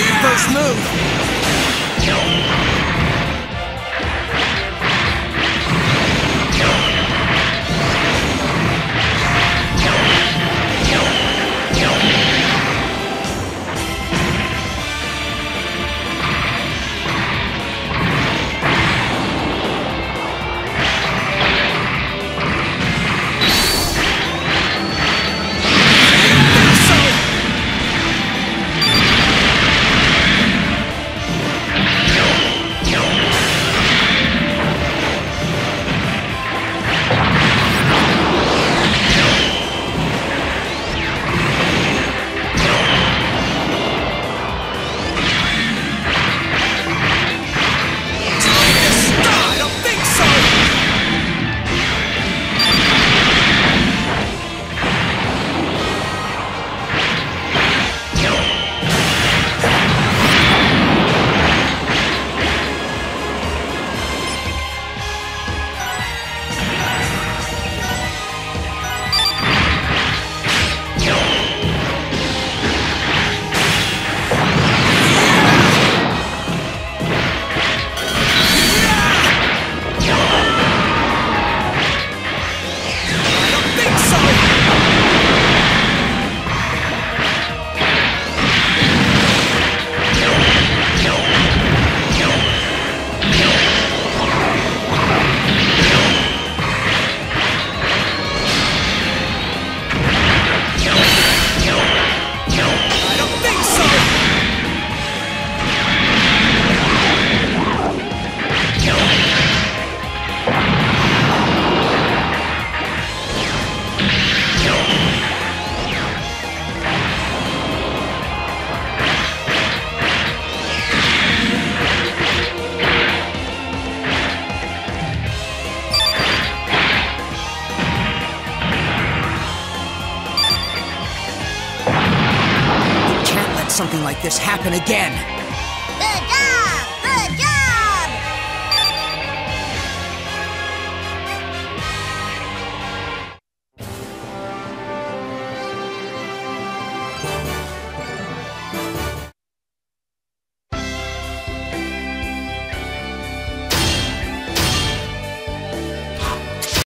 First move. something like this happen again. Good job!